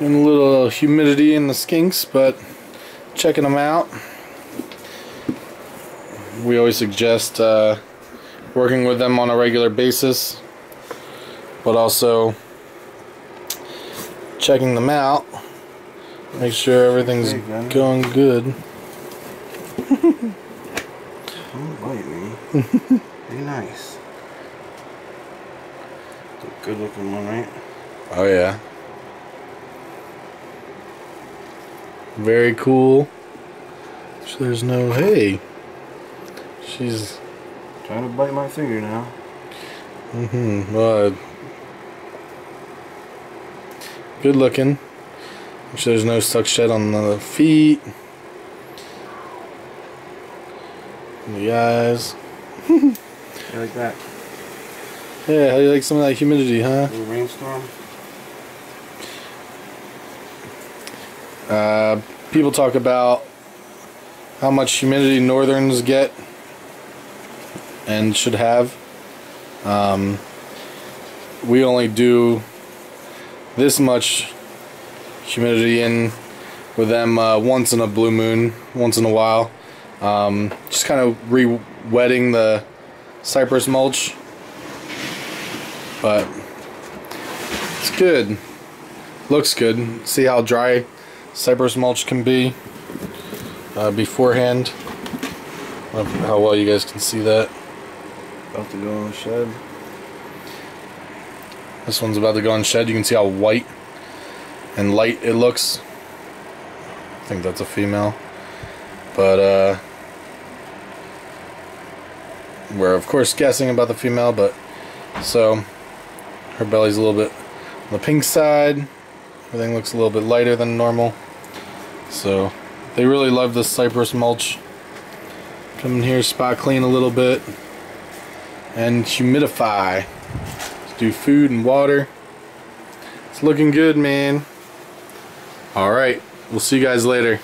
And a little humidity in the skinks, but checking them out. We always suggest uh, working with them on a regular basis, but also checking them out. Make sure everything's go. going good. Don't bite me. Be nice. A good looking one, right? Oh yeah. Very cool. So there's no hey. She's Trying to bite my finger now. mm-hmm. Uh, good looking. Make sure there's no stuck shed on the feet. The eyes. I like that? Yeah, how do you like some of that humidity, huh? Little rainstorm? Uh, people talk about how much humidity northerns get and should have. Um, we only do this much humidity in with them uh, once in a blue moon, once in a while. Um, just kind of re-wetting the cypress mulch, but it's good. Looks good. See how dry cypress mulch can be uh, beforehand. I don't know how well you guys can see that. About to go the shed. This one's about to go in shed. You can see how white and light it looks. I think that's a female. But, uh, we're of course guessing about the female, but so her belly's a little bit on the pink side. Everything looks a little bit lighter than normal. So they really love this cypress mulch. Come in here, spot clean a little bit, and humidify. Do food and water. It's looking good, man. All right, we'll see you guys later.